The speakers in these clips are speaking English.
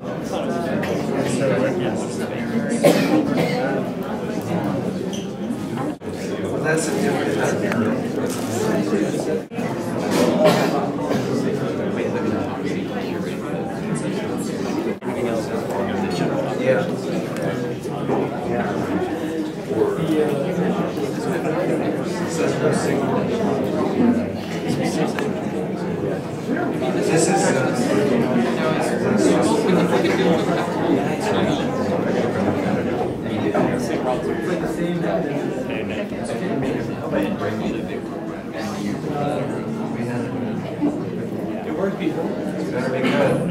Well, that's a different. It worked before. Better be good.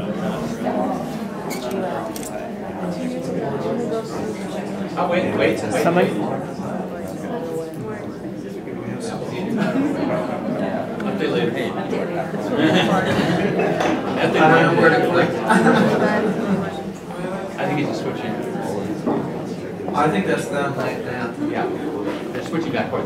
Oh, wait, wait. Update later. I don't know where to click. I think it's switching. I think that's them right now. Yeah. They're switching back towards the course of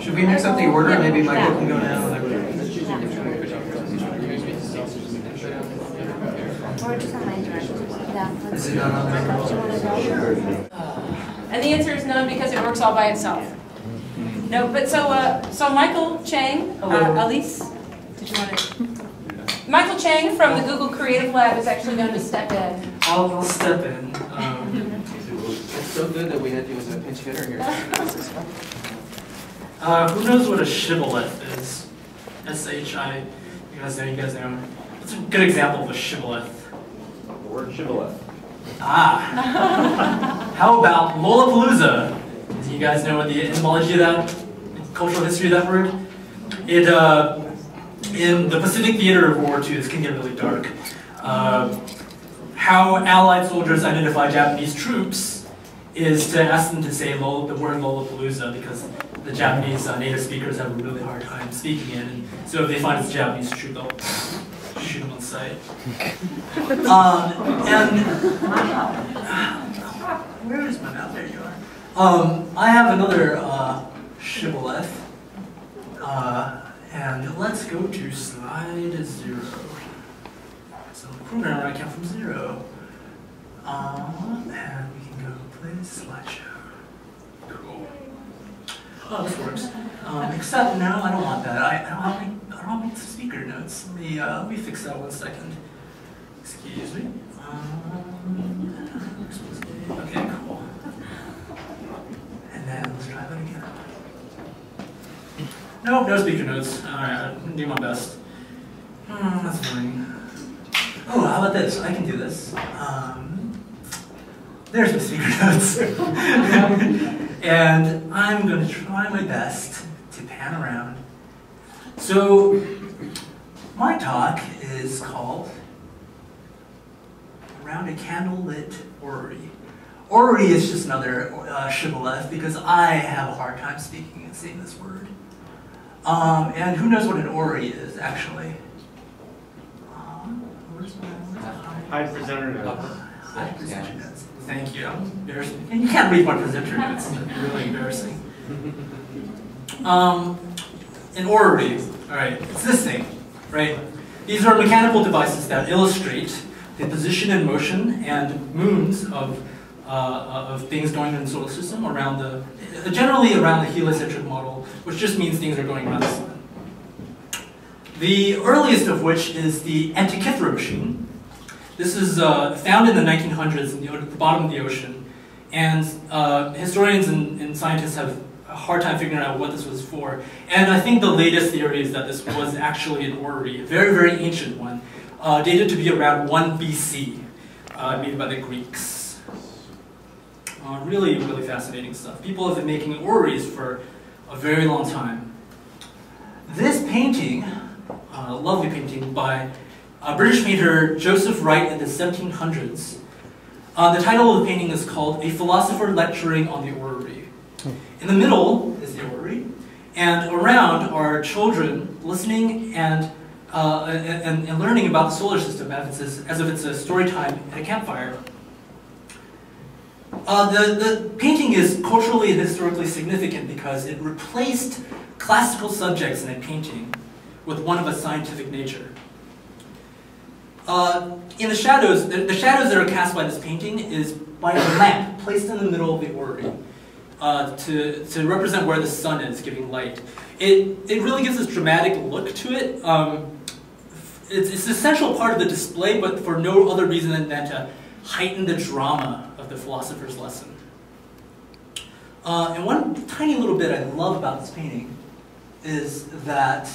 Should we mix up the order? Maybe Michael can go now. and then- Or just on my directions. Yeah. Is it not on there? And the answer is none because it works all by itself. No, but so, uh, so Michael Chang, uh, Elise, did you want to? Michael Chang from the Google Creative Lab is actually going to step in. I'll, I'll step in. Um, It's so good that we had you as a pinch hitter here. Uh, who knows what a shibboleth is? S-H-I, you guys know, you guys know. What's a good example of a shibboleth? The word shibboleth. Ah. How about Lollapalooza? Do you guys know what the etymology of that, cultural history of that word? It, uh, in the Pacific theater of World War II, this can get really dark. Uh, how Allied soldiers identify Japanese troops is to ask them to say Lol- the word Lollapalooza because the Japanese uh, native speakers have a really hard time speaking it. And so if they find it's Japanese troop, they'll shoot them on sight. um, and where is my mouth? There you are. Um, I have another uh, shibboleth. Uh, and let's go to slide zero. So the program I count from zero. Um, and we can go play slideshow. Cool. Oh, this works. Um, except no, I don't want that. I, I don't have any, I don't have any speaker notes. Let me, uh, let me fix that one second. Excuse me. Um, okay, cool. And then let's try that again. No, no speaker notes. All right, I'll do my best. Hmm, that's fine. Oh, how about this? I can do this. Um, there's my speaker notes. and I'm going to try my best to pan around. So, my talk is called Around a Candlelit Orrery. Orrery is just another uh, shibboleth because I have a hard time speaking and saying this word. Um, and who knows what an orrery is, actually? Um, where's my, High presenter notes. High presenter notes. Thank you. And you can't read my presenter notes. It'd really embarrassing. Um, an orrery. All right, it's this thing, right? These are mechanical devices that illustrate the position and motion and moons of uh, of things going in the solar system around the, generally around the heliocentric model, which just means things are going around the sun. The earliest of which is the Antikythera machine. This is uh, found in the 1900s in the, the bottom of the ocean, and uh, historians and, and scientists have a hard time figuring out what this was for. And I think the latest theory is that this was actually an orrery, a very, very ancient one, uh, dated to be around 1 BC, uh, made by the Greeks. Uh, really, really fascinating stuff. People have been making orreries for a very long time. This painting, a lovely painting by uh, British painter Joseph Wright in the 1700s, Uh, the title of the painting is called A Philosopher Lecturing on the Orrery. In the middle is the orrery, and around are children listening and, uh, and, and learning about the solar system as, it's a, as if it's a story time at a campfire. Uh, the, the painting is culturally and historically significant because it replaced classical subjects in a painting with one of a scientific nature. Uh, in the shadows, the, the, shadows that are cast by this painting is by a lamp placed in the middle of the orrery uh, to, to represent where the sun is giving light. It, it really gives this dramatic look to it. Um, it's, it's an essential part of the display, but for no other reason than, to heighten the drama of the philosopher's lesson. Uh, and one tiny little bit I love about this painting is that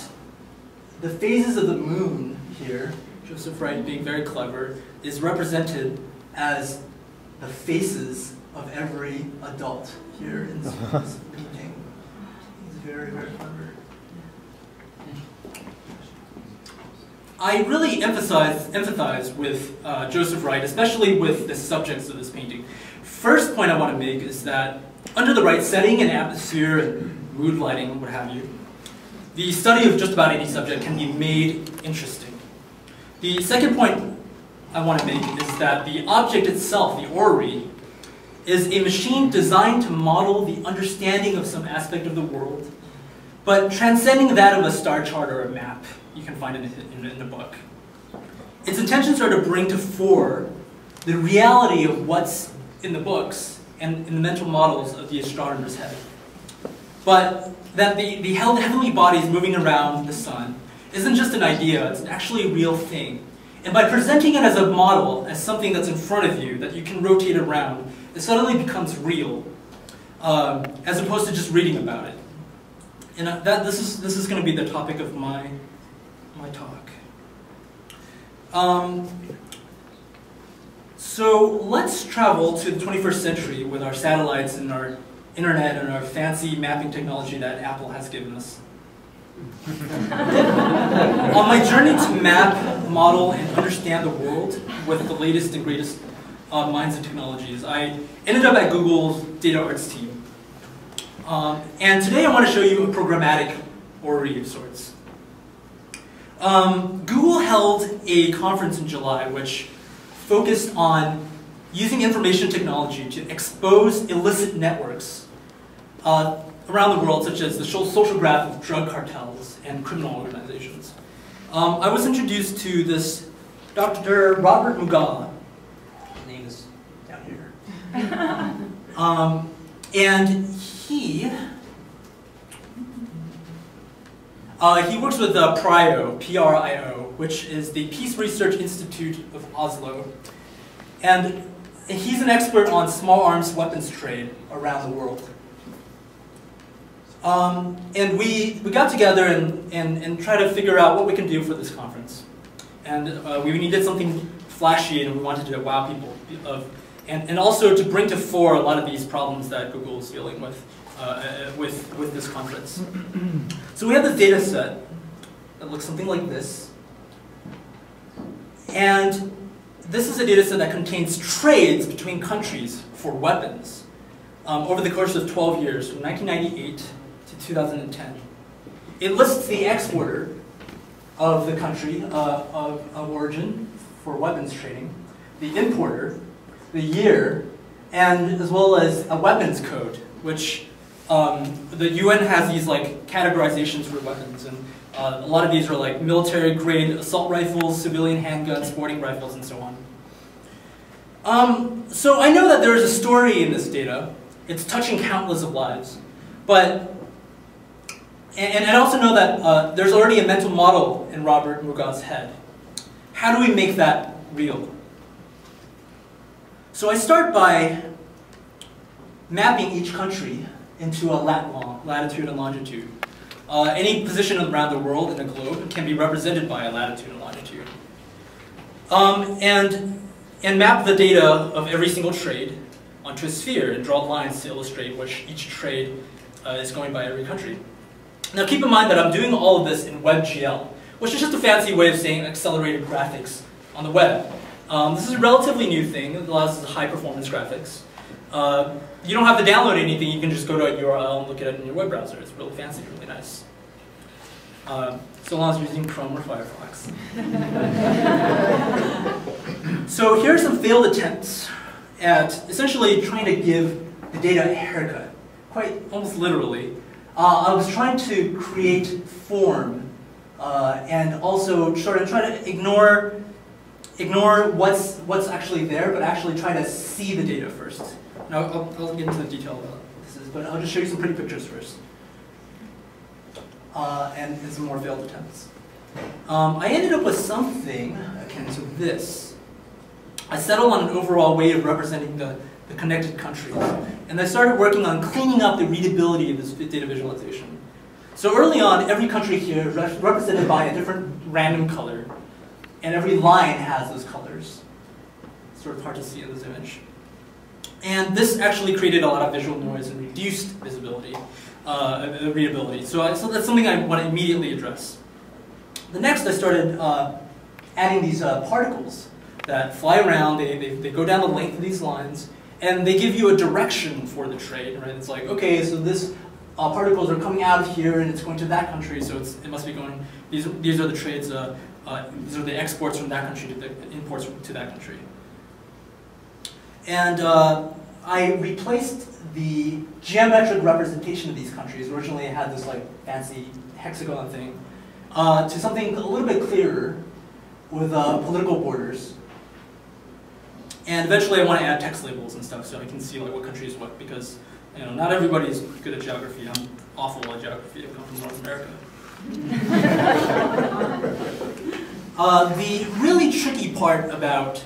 the phases of the moon here, Joseph Wright being very clever, is represented as the faces of every adult here in this, painting. He's very, very clever. I really emphasize, empathize with uh, Joseph Wright, especially with the subjects of this painting. First point I want to make is that under the right setting and atmosphere and mood lighting and what have you, the study of just about any subject can be made interesting. The second point I want to make is that the object itself, the orrery, is a machine designed to model the understanding of some aspect of the world, but transcending that of a star chart or a map you can find in the, in the book. Its intentions are to bring to fore the reality of what's in the books and in the mental models of the astronomer's head. But that the, the heavenly bodies moving around the sun isn't just an idea, it's actually a real thing. And by presenting it as a model, as something that's in front of you, that you can rotate around, it suddenly becomes real, um, as opposed to just reading about it. And uh, that, this is, this is going to be the topic of my, my talk. Um, so let's travel to the 21st century with our satellites and our internet and our fancy mapping technology that Apple has given us. On my journey to map, model, and understand the world with the latest and greatest uh, minds and technologies, I ended up at Google's data arts team. Um, and today I want to show you a programmatic orrery of sorts. Um, Google held a conference in July which focused on using information technology to expose illicit networks uh, around the world, such as the social graph of drug cartels and criminal organizations. Um, I was introduced to this Dr. Robert Muggah. His name is down here. um, and he uh, he works with uh, PRIO, P-R-I-O, which is the Peace Research Institute of Oslo. And he's an expert on small arms weapons trade around the world. Um, and we, we got together and, and, and tried to figure out what we can do for this conference. And uh, we needed something flashy and we wanted to wow people. Of, and, and also to bring to fore a lot of these problems that Google is dealing with, uh, uh, with, with this conference. so we have this data set that looks something like this. And this is a data set that contains trades between countries for weapons um, over the course of 12 years, from 1998 to 2010. It lists the exporter of the country uh, of, of origin for weapons trading, the importer, the year, and as well as a weapons code, which um, the UN has these like categorizations for weapons, and uh, a lot of these are like military grade assault rifles, civilian handguns, sporting rifles, and so on. Um, so I know that there is a story in this data. It's touching countless of lives. But, and, I also know that uh, there's already a mental model in Robert Muggah's head. How do we make that real? So I start by mapping each country into a lat long, latitude and longitude. Uh, any position around the world in the globe can be represented by a latitude and longitude. Um, and, and map the data of every single trade onto a sphere and draw lines to illustrate which each trade uh, is going by every country. Now keep in mind that I'm doing all of this in WebGL, which is just a fancy way of saying accelerated graphics on the web. Um, this is a relatively new thing. It allows high performance graphics. Uh, you don't have to download anything. You can just go to a URL and look at it in your web browser. It's really fancy, really nice. Uh, so long as you're using Chrome or Firefox. so here are some failed attempts at essentially trying to give the data a haircut, quite almost literally. Uh, I was trying to create form uh, and also sort of try to ignore ignore what's what's actually there, but actually try to see the data first. Now I'll, I'll get into the detail about this, is, but I'll just show you some pretty pictures first, uh, and, some more failed attempts. Um, I ended up with something akin to this. I settled on an overall way of representing the, the connected countries, and I started working on cleaning up the readability of this data visualization. So early on, every country here is represented by a different random color, and every line has those colors. It's sort of hard to see in this image. And this actually created a lot of visual noise and reduced visibility, uh, readability. So, I, so that's something I want to immediately address. The next, I started uh, adding these uh, particles that fly around, they, they, they go down the length of these lines, and they give you a direction for the trade, right? It's like, okay, so this uh, particles are coming out of here and it's going to that country, so it must be going, these, these are the trades, uh, uh, these are the exports from that country to the imports to that country. And uh, I replaced the geometric representation of these countries. Originally, I had this like fancy hexagon thing uh, to something a little bit clearer with uh, political borders. And eventually, I want to add text labels and stuff so I can see like what country is what because you know not everybody is good at geography. I'm awful at geography. I come from North America. uh, the really tricky part about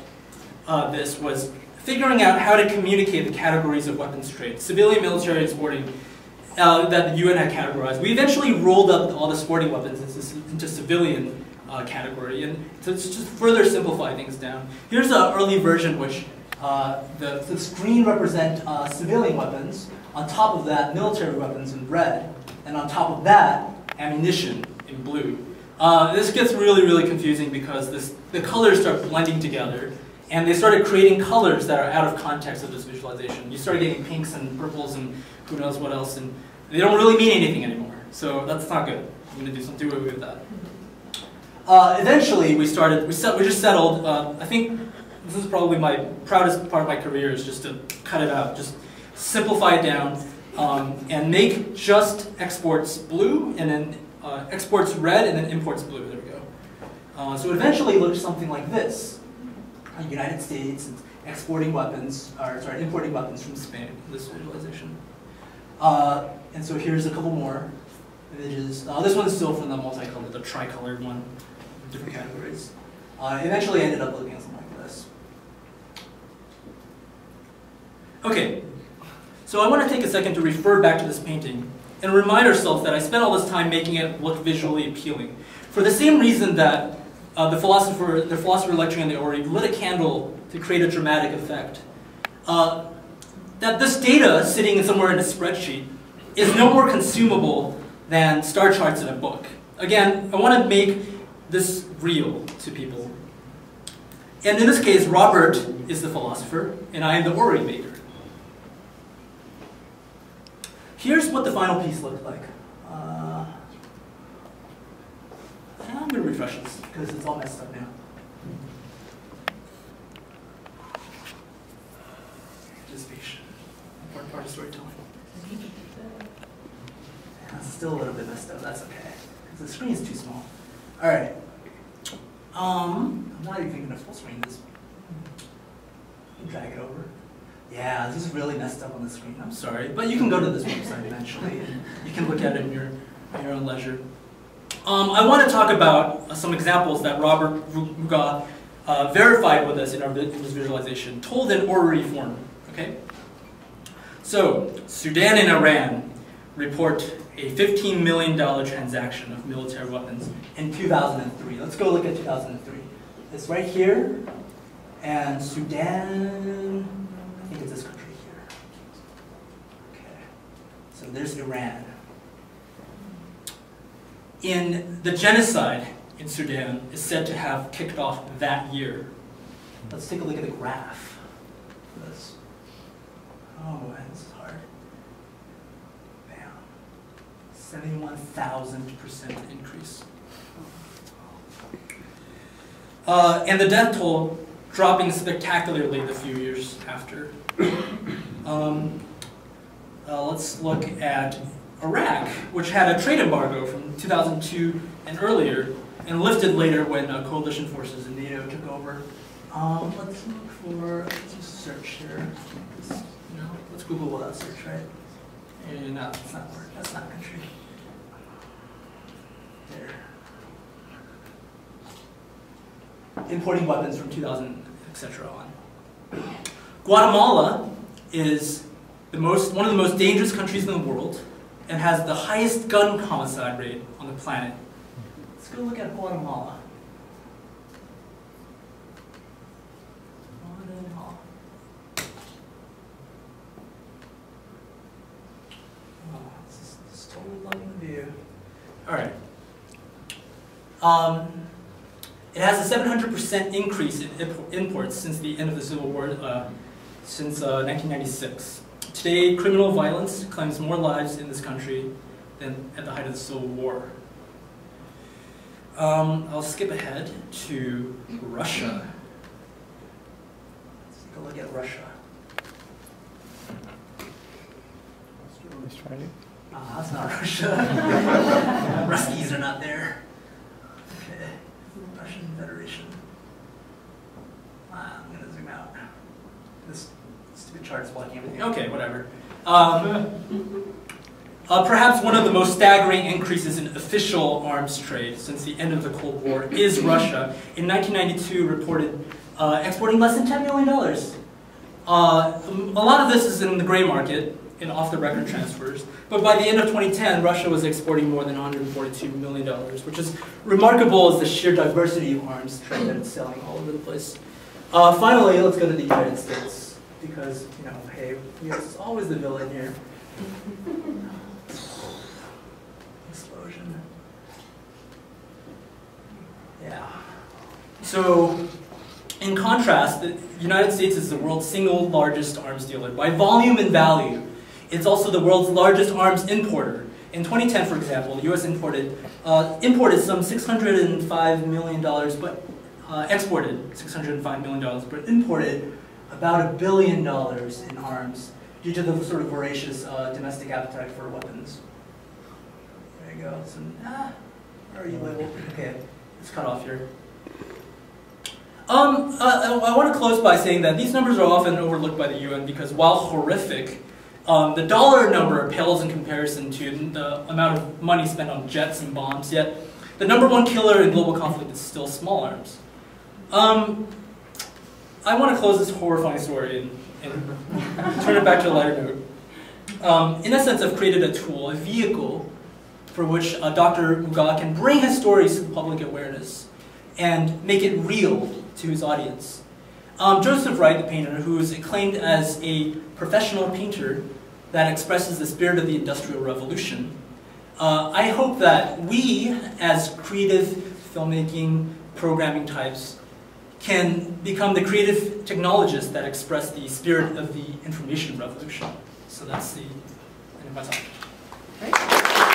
uh, this was figuring out how to communicate the categories of weapons trade, civilian, military, and sporting, uh, that the UN had categorized. We eventually rolled up all the sporting weapons into, into civilian uh, category, and to just further simplify things down. Here's an early version which uh, the, the screen represent uh, civilian weapons, on top of that military weapons in red, and on top of that ammunition in blue. Uh, this gets really, really confusing because this, the colors start blending together and they started creating colors that are out of context of this visualization. You start getting pinks and purples and who knows what else, and they don't really mean anything anymore. So that's not good. I'm going to do something with that. Uh, eventually, we started. We set. We just settled. Uh, I think this is probably my proudest part of my career is just to cut it out, just simplify it down, um, and make just exports blue, and then uh, exports red, and then imports blue. There we go. Uh, so it eventually looked something like this. United States exporting weapons, or sorry, importing weapons from Spain, this visualization. Uh, and so here's a couple more images. Uh, this one's still from the multicolored, the tricolored one, different categories. Uh, eventually ended up looking at something like this. Okay, so I want to take a second to refer back to this painting and remind ourselves that I spent all this time making it look visually appealing. For the same reason that uh, the philosopher, the philosopher lecturing on the orrery lit a candle to create a dramatic effect. Uh, that this data sitting somewhere in a spreadsheet is no more consumable than star charts in a book. Again, I want to make this real to people. And in this case, Robert is the philosopher, and I am the orrery maker. Here's what the final piece looked like. Uh, I'm going to refresh this because it's all messed up now. Just patient. Important part of storytelling. It's still a little bit messed up. That's okay. Because the screen is too small. All right. Um, I'm not even thinking of full screen. This. Drag it over. Yeah, this is really messed up on the screen. I'm sorry, but you can go to this website eventually, and you can look at it in your, in your own leisure. Um, I want to talk about some examples that Robert Muggah uh, verified with us in, our, visualization, told in orrery form. Okay? So, Sudan and Iran report a $15 million transaction of military weapons in 2003. Let's go look at 2003. It's right here, and Sudan, I think it's this country here. Okay. So there's Iran in the genocide in Sudan is said to have kicked off that year. Let's take a look at the graph this. Oh, man, 71,000% increase. Uh, and the death toll dropping spectacularly the few years after. Um, uh, let's look at Iraq, which had a trade embargo from 2002 and earlier, and lifted later when uh, coalition forces in NATO took over. Um, let's look for, let's just search here. Let's, let's Google that search, right? Eh, no, that's not word. That's not country. There. Importing weapons from 2000, etc. on. Guatemala is the most, one of the most dangerous countries in the world and has the highest gun homicide rate on the planet. Let's go look at. Guatemala. Oh, this is, this is totally blocking the view. All right. Um, it has a 700% increase in imports since the end of the Civil War, uh, since uh, 1996. Today, criminal violence claims more lives in this country than at the height of the Civil War. Um, I'll skip ahead to Russia. Let's take a look at Russia. Ah, that's not Russia. Ruskies are not there. Russian Federation. Ah, I'm gonna zoom out. This stupid chart is blocking everything. Okay, whatever. Um, uh, perhaps one of the most staggering increases in official arms trade since the end of the Cold War is Russia. In 1992, reported uh, exporting less than $10 million. Uh, a lot of this is in the gray market, in off-the-record transfers. But by the end of 2010, Russia was exporting more than 142 million dollars, which is remarkable as the sheer diversity of arms trade that it's selling all over the place. Uh, finally, let's go to the United States because you know, hey, U.S. is always the villain here. Explosion. Yeah. So, in contrast, the United States is the world's single largest arms dealer by volume and value. It's also the world's largest arms importer. In 2010, for example, the U.S. imported uh, imported some 605 million dollars, but uh, exported 605 million dollars, but imported about a billion dollars in arms due to the sort of voracious uh, domestic appetite for weapons. There you go. So, ah, where are you labeled? Okay, it's cut off here. Um, uh, I want to close by saying that these numbers are often overlooked by the UN because while horrific, um, the dollar number pales in comparison to the amount of money spent on jets and bombs, yet the number one killer in global conflict is still small arms. Um, I want to close this horrifying story and, and turn it back to a lighter note. Um, in a sense, I've created a tool, a vehicle, for which uh, Dr. Muggah can bring his stories to the public awareness and make it real to his audience. Um, Joseph Wright, the painter, who is acclaimed as a professional painter that expresses the spirit of the Industrial Revolution, uh, I hope that we, as creative filmmaking, programming types, can become the creative technologists that express the spirit of the information revolution. So that's the end of my talk.